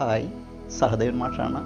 Hi Sahadevan മാഷാണ്.